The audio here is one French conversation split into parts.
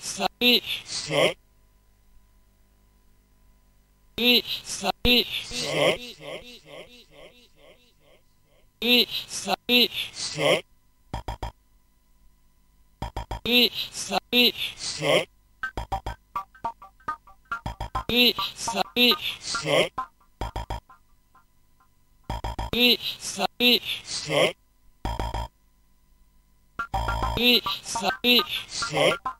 savez, savez, savez, savez, savez, savez, savez, savez, oui, ça oui, ça oui, ça oui, ça oui, ça oui, ça oui, ça oui, ça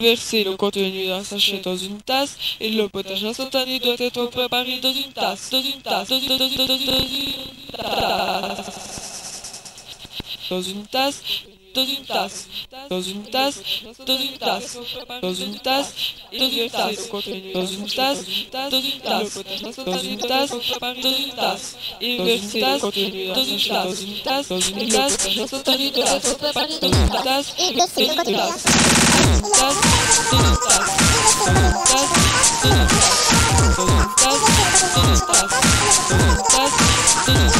Verser le contenu d'un sachet dans une tasse et le potage instantané doit être préparé dans une tasse, dans une tasse, dans une tasse, dans une tasse, dans une tasse todos juntas, todos juntas, todos juntas, todos juntas, todos juntas, todos juntas, todos juntas, todos juntas, todos juntas, inversas, todos juntas, juntas, juntas, todos juntas, todos juntas, todos juntas, todos juntas, todos juntas, todos juntas,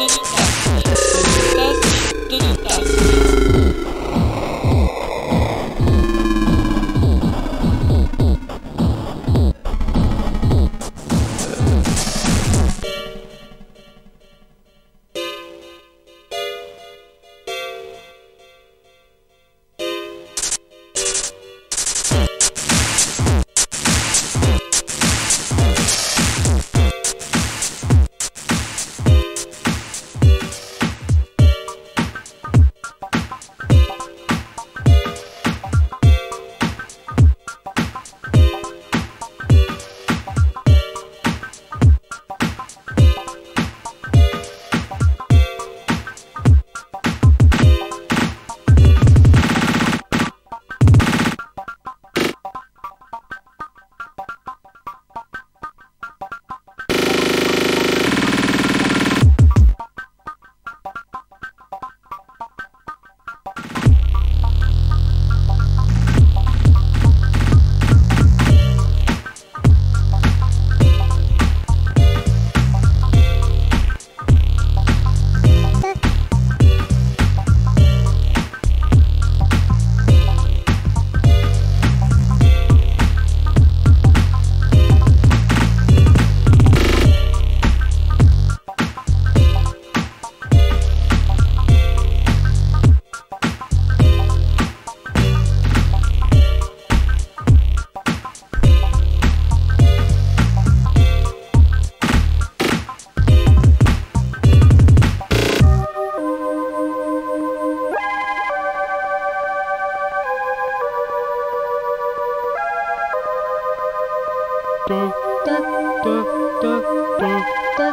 da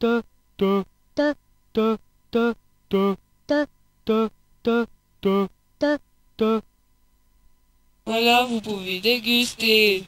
da voilà vous pouvez déguster